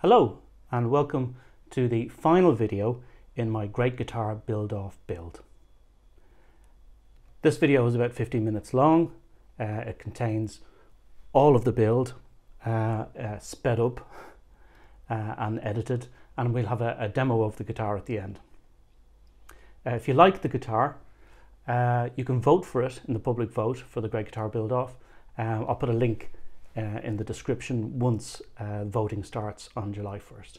Hello and welcome to the final video in my Great Guitar Build Off build. This video is about 15 minutes long. Uh, it contains all of the build uh, uh, sped up uh, and edited and we'll have a, a, demo of the guitar at the end. Uh, if you like the guitar uh, you can vote for it in the public vote for the Great Guitar Build Off. I'll put a link uh, in the description once uh, voting starts on July 1st.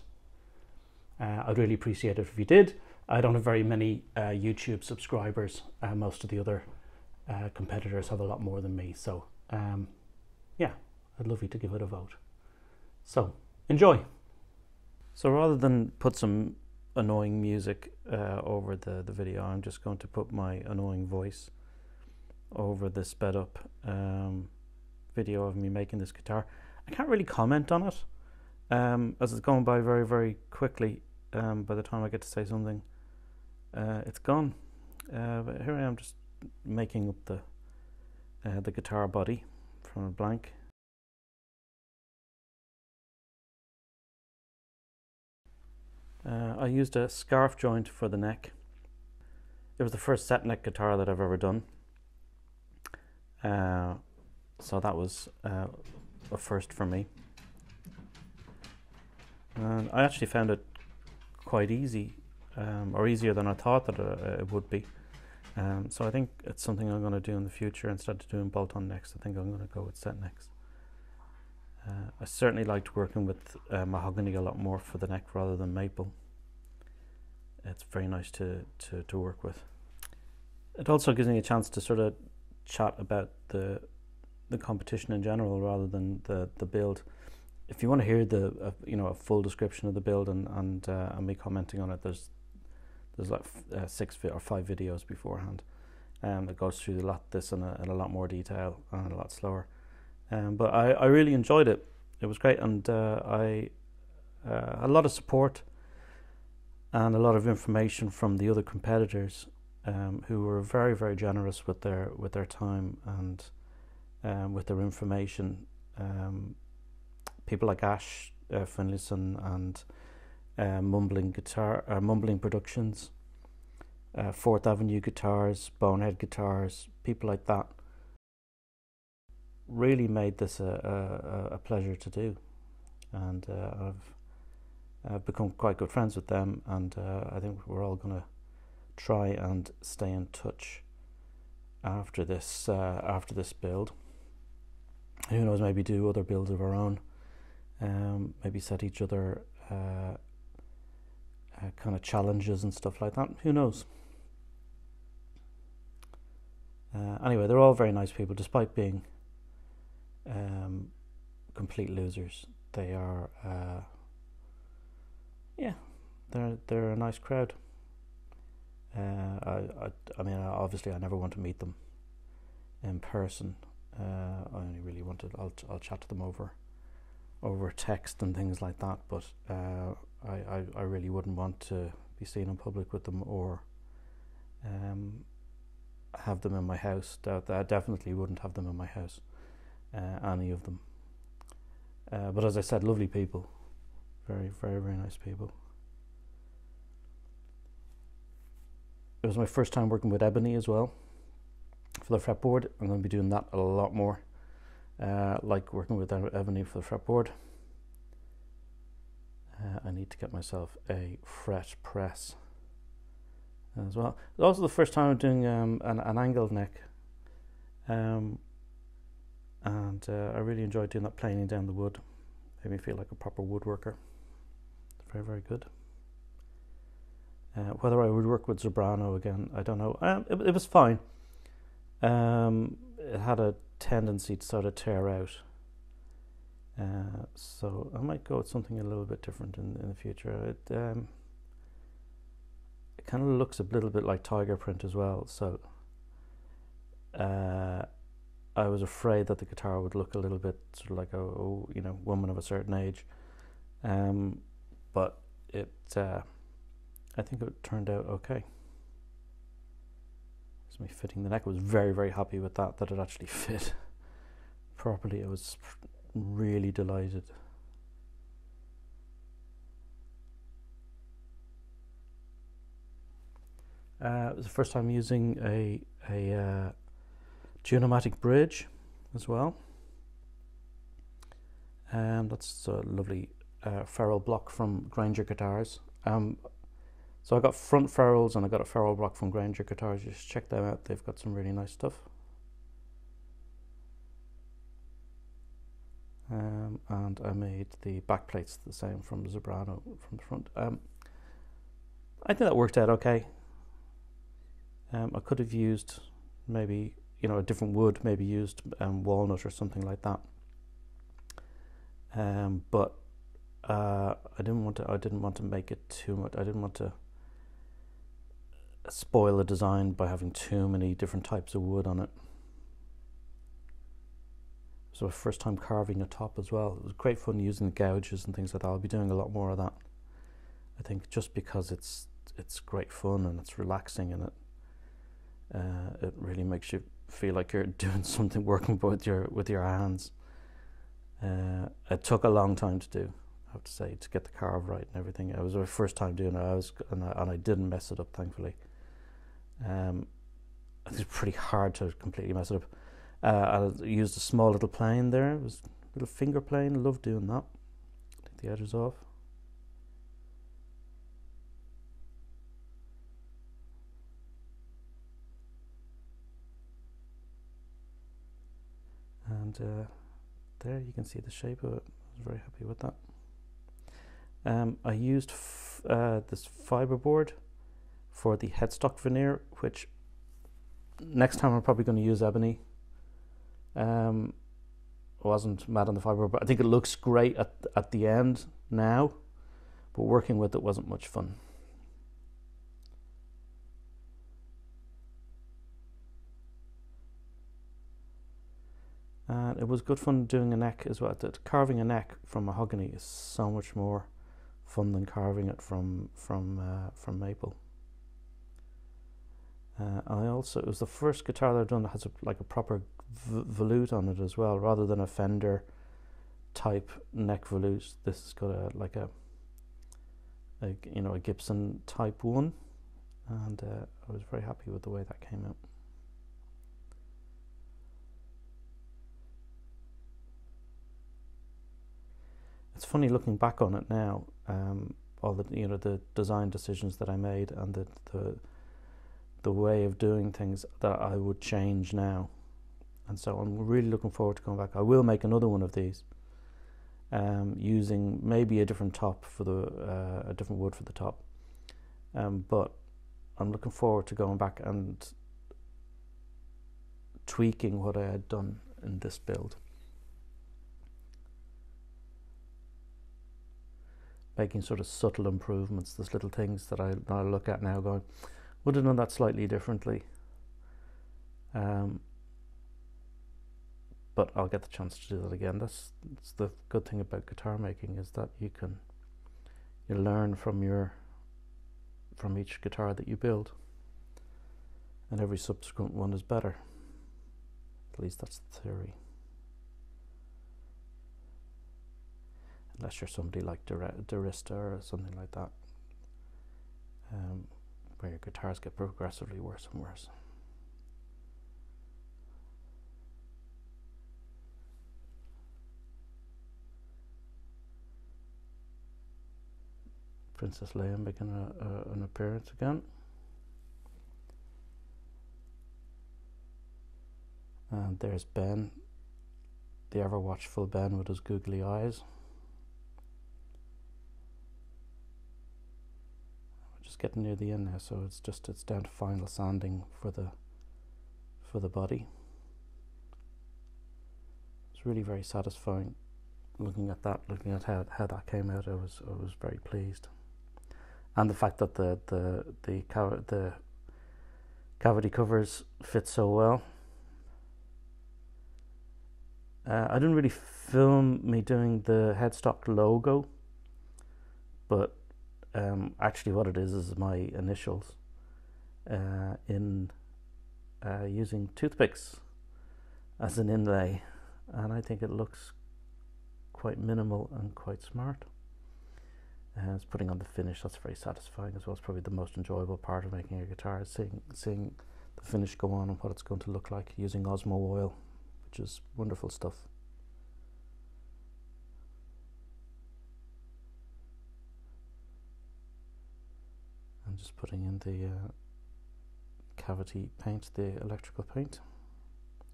Uh, I'd really appreciate it if you did. I don't have very many uh, YouTube subscribers. Uh, most of the other uh, competitors have a lot more than me. So, um, yeah, I'd love you to give it a vote. So, enjoy. So, rather than put some annoying music over the, the video, I'm just going to put my annoying voice over the sped up. Um, video of me making this guitar. I can't really comment on it um, as it's going by very, very quickly. Um, by the time I get to say something, uh, it's gone. Uh, but here I am just making up the uh, the guitar body from a blank. Uh, I used a scarf joint for the neck. It was the first set neck guitar that I've ever done. Uh, so that was uh, a first for me. And I actually found it quite easy, um, or easier than I thought that uh, it would be. Um, so I think it's something I'm going to do in the future instead of doing bolt-on next. I think I'm going to go with set next. Uh, I certainly liked working with uh, mahogany a lot more for the neck rather than maple. It's very nice to, to, to work with. It also gives me a chance to sort of chat about the the competition in general rather than the the build. If you want to hear the uh, you know a full description of the build and and uh, and me commenting on it, there's there's like f- uh, six vi- or five videos beforehand, um, that goes through a lot this in a, in a lot more detail and a lot slower. Um, but I, I really enjoyed it. It was great, and uh, I uh, a lot of support and a lot of information from the other competitors um, who were very very generous with their with their time and um, with their information. Um, people like Ash uh, Finlayson and uh, Mumbling Guitar, uh, Mumbling Productions, uh, Fourth Avenue Guitars, Bonehead Guitars, people like that really made this a, a, a pleasure to do. And uh, I've, I've become quite good friends with them, and uh, I think we're all going to try and stay in touch after this uh, after this build who knows, maybe do other builds of our own, um, maybe set each other uh, uh, kind of challenges and stuff like that. Who knows? Uh, anyway, they're all very nice people, despite being um, complete losers. They are, uh, yeah, they're they're a nice crowd. Uh, I, I I mean, obviously, I never want to meet them in person I only really wanted I'll I'll chat to them over over text and things like that, but uh, I, I I really wouldn't want to be seen in public with them or um, have them in my house. I definitely wouldn't have them in my house, uh, any of them. Uh, but as I said, lovely people, very very very nice people. It was my first time working with ebony as well for the fretboard. I'm going to be doing that a lot more, uh, like working with Ebony for the fretboard. Uh, I need to get myself a fret press as well. It's also the first time I'm doing um, an, an angled neck. Um, and uh, I really enjoyed doing that planing down the wood. Made me feel like a proper woodworker. Very, very good. Uh, whether I would work with Zebrano again, I don't know. Um, it, it was fine um, it had a tendency to sort of tear out. Uh, so I might go with something a little bit different in, in the future. It um, it kind of looks a little bit like tiger print as well. So uh, I was afraid that the guitar would look a little bit sort of like a, you know woman of a certain age, um, but it uh, I think it turned out okay it's me fitting the neck. I was very, very happy with that, that it actually fit properly. I was really delighted. Uh, it was the first time using a, a uh, Tune-o-matic bridge as well. And that's a lovely uh, ferrule block from Grainger Guitars. Um, so I got front ferrules and I got a ferrule block from Grainger Guitars. Just check them out. They've got some really nice stuff. Um, and I made the back plates the same from Zebrano from the front. Um, I think that worked out okay. Um, I could have used maybe you know a different wood, maybe used um, walnut or something like that. Um, but uh, I didn't want to. I didn't want to make it too much. I didn't want to spoil the design by having too many different types of wood on it. So first time carving a top as well. It was great fun using the gouges and things like that. I'll be doing a lot more of that. I think just because it's it's great fun and it's relaxing and it uh, it really makes you feel like you're doing something working with your with your hands. Uh, it took a long time to do. I have to say to get the carve right and everything. It was my first time doing it. I was and I, and I didn't mess it up, thankfully. Um, it's pretty hard to completely mess it up. Uh, I used a small little plane there. It was a little finger plane. Love doing that. Take the edges off. And uh, there you can see the shape of it. I was very happy with that. Um, I used uh, this fiber board for the headstock veneer, which next time I'm probably going to use ebony um, I wasn't mad on the fiber, but I think it looks great at at the end now. But working with it wasn't much fun. And it was good fun doing a neck as well. That carving a neck from mahogany is so much more fun than carving it from from uh, from maple. Uh, I also it was the first guitar that I've done that has a, like a proper v- volute on it as well, rather than a Fender type neck volute. This has got a like a, a you know a Gibson Type One, and uh, I was very happy with the way that came out. It's funny looking back on it now. Um, all the you know the design decisions that I made and the the the way of doing things that I would change now. And so I'm really looking forward to coming back. I will make another one of these um, using maybe a different top for the uh, a different wood for the top. Um, but I'm looking forward to going back and tweaking what I had done in this build. Making sort of subtle improvements, there's little things that I, I look at now going, would have done that slightly differently. Um, but I'll get the chance to do that again. That's, that's the good thing about guitar making is that you can you learn from your from each guitar that you build, and every subsequent one is better. At least that's the theory. Unless you're somebody like Arista or something like that. Um, where your guitars get progressively worse and worse. Princess Leia making a, a, an appearance again. And there's Ben, the ever watchful Ben with his googly eyes. Getting near the end now, so it's just it's down to final sanding for the for the body. It's really very satisfying looking at that, looking at how, how that came out. I was I was very pleased, and the fact that the the the the cavity covers fit so well. Uh, I didn't really film me doing the headstock logo, but um, actually what it is is my initials uh, in uh, using toothpicks as an inlay and I think it looks quite minimal and quite smart Uh, it's putting on the finish. That's very satisfying as well. It's probably the most enjoyable part of making a guitar. Is seeing seeing the finish go on and what it's going to look like using Osmo oil, which is wonderful stuff. Just putting in the uh, cavity paint, the electrical paint,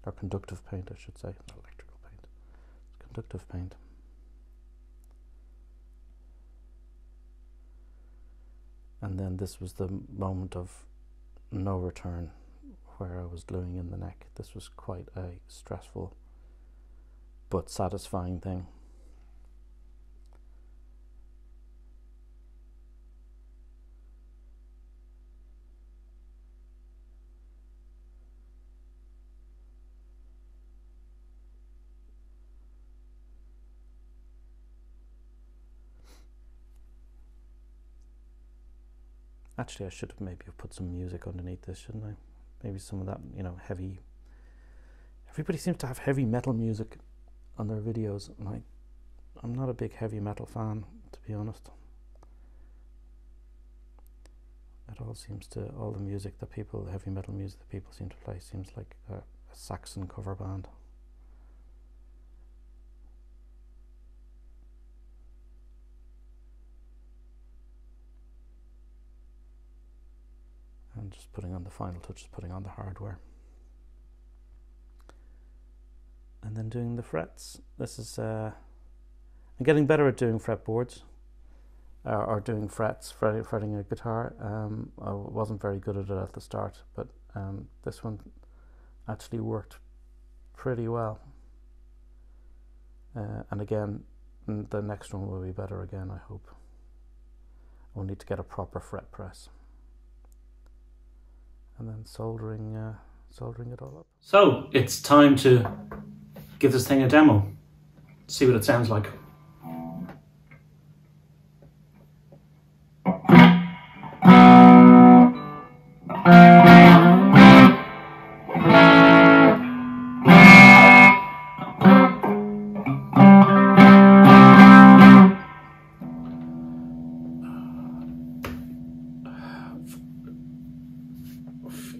or conductive paint, I should say, not electrical paint. It's conductive paint. And then this was the moment of no return where I was gluing in the neck. This was quite a stressful but satisfying thing. Actually, I should have maybe put some music underneath this, shouldn't I? Maybe some of that, you know, heavy. Everybody seems to have heavy metal music on their videos, and I, I'm not a big heavy metal fan, to be honest. It all seems to all the music that people, heavy metal music that people seem to play, seems like a, a Saxon cover band. And just putting on the final touches, putting on the hardware. And then doing the frets. This is, uh, I'm getting better at doing fretboards uh, or doing frets, fret, fretting a guitar. Um, I wasn't very good at it at the start, but um, this one actually worked pretty well. Uh, and again, the next one will be better again, I hope. We'll need to get a proper fret press and then soldering uh, soldering it all up. So it's time to give this thing a demo, see what it sounds like.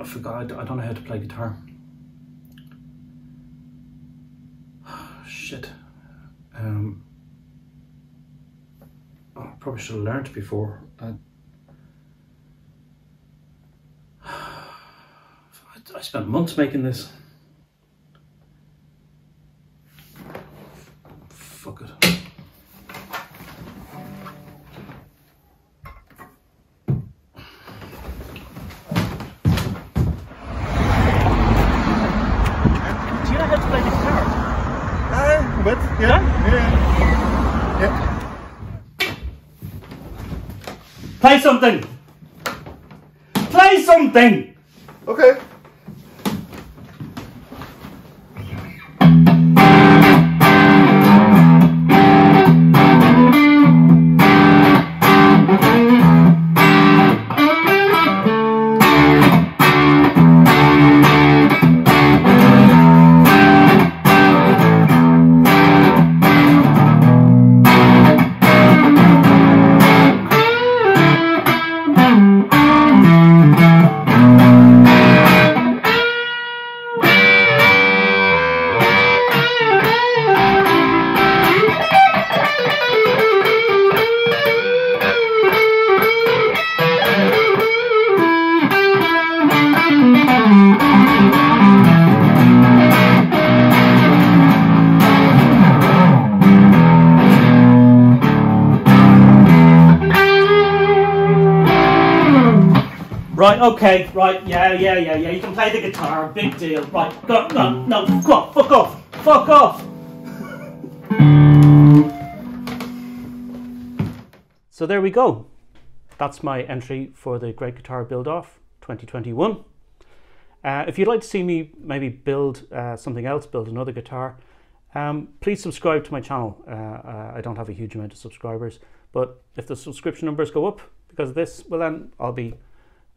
I forgot, I don't know how to play guitar. Shit. Um, I probably should have learned before. I, I spent months making this. Fuck it. Do you know how to play guitar? Uh, but yeah, yeah, yeah. Play something! Play something! Right, okay, right, yeah, yeah, yeah, yeah. You can play the guitar, big deal. Right, go, no, no, go on, fuck off, fuck off. So there we go. That's my entry for the Great Guitar Build Off 2021. Uh, if you'd like to see me maybe build uh, something else, build another guitar, um, please subscribe to my channel. Uh, uh, I don't have a huge amount of subscribers, but if the subscription numbers go up because of this, well then I'll be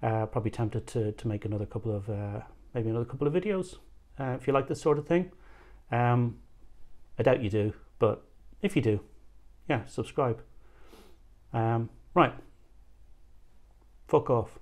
uh, probably tempted to, to make another couple of uh, maybe another couple of videos uh, if you like this sort of thing. Um, I doubt you do, but if you do, yeah, subscribe. Um, right. Fuck off.